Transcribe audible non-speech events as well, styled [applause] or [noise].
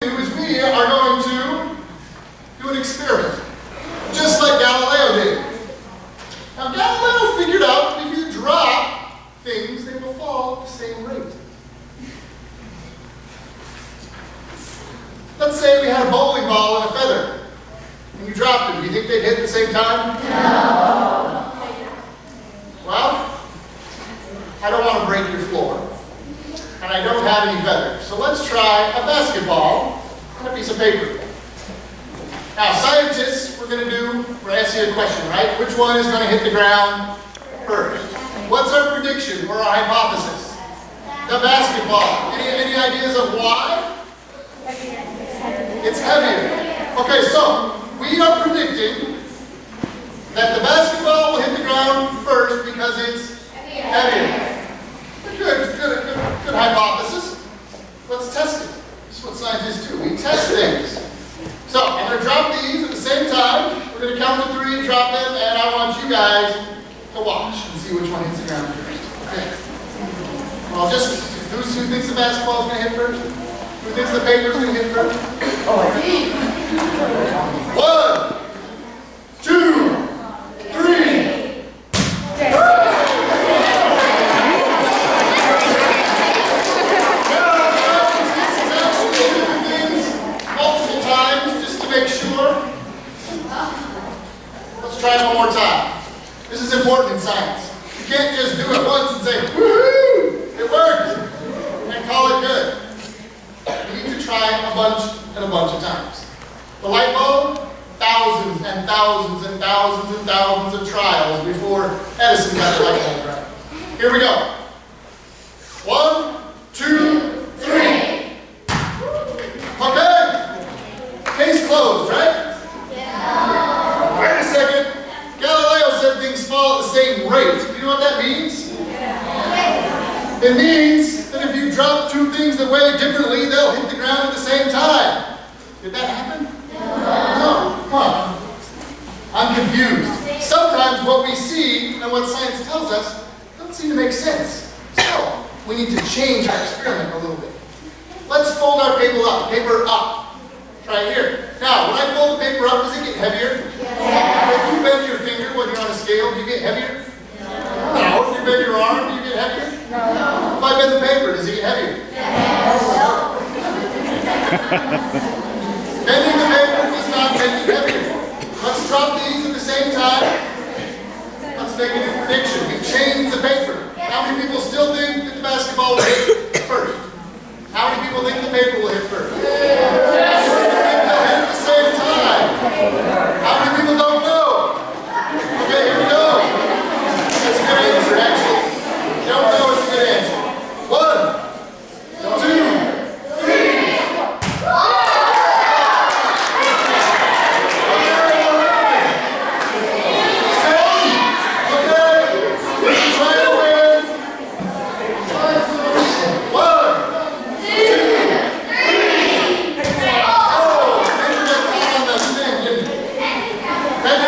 is we are going to do an experiment, just like Galileo did. Now, Galileo figured out if you drop things, they will fall at the same rate. Let's say we had a bowling ball and a feather, and you dropped them. Do you think they'd hit at the same time? No. Well, I don't want to break your floor, and I don't have any feathers. So let's try a basketball and a piece of paper. Now, scientists, we're going to do, we're asking a question, right? Which one is going to hit the ground first? What's our prediction or our hypothesis? The basketball. Any, any ideas of why? It's heavier. Okay, so we are predicting that the basketball will hit the ground first because it's heavier. Good, good, good, good hypothesis. Let's test it. This is what scientists do. We test things. So I'm going to drop these at the same time. We're going to count to three, and drop them, and I want you guys to watch and see which one hits the ground first. Okay. Well, just who's, who thinks the basketball is going to hit first? Who thinks the paper is going to hit first? Oh, I One, two, three. Actually, do things multiple times just to make sure. Let's try it one more time. This is important in science. You can't just do it once and say, woohoo, it worked, and call it good. You need to try a bunch and a bunch of times. The light bulb, thousands and thousands and thousands and thousands of trials before Edison got the light bulb right. Here we go. One, two, three. Okay. Case closed, right? Wait a second. Galileo said things fall at the same rate. You know what that means? Yeah. It means that if you drop two things that weigh differently, they'll hit the ground at the same time. Did that happen? No. no. Huh. I'm confused. Sometimes what we see and what science tells us don't seem to make sense. So, we need to change our experiment a little bit. Let's fold our paper up. Paper up. Try here. Now, when I fold the paper up, does it get heavier? Yeah. If you bend your finger when you're on a scale, do you get heavier? No. If you bend your arm, do you get heavier? No. If I bend the paper, does it get heavier? Bending the paper does [laughs] not it heavier. Let's drop these at the same time. Let's make a new prediction. We've changed the paper. How many people still think that the basketball will hit first? How many people think the paper will hit first? Yes. They'll hit at the same time. How many people don't know? Okay, here we go. That's a good answer, actually. Don't know is a good answer. One, two, Let's just try this one more time. Which one's gonna hit first? Wait a second, though. This doesn't make any sense, is it?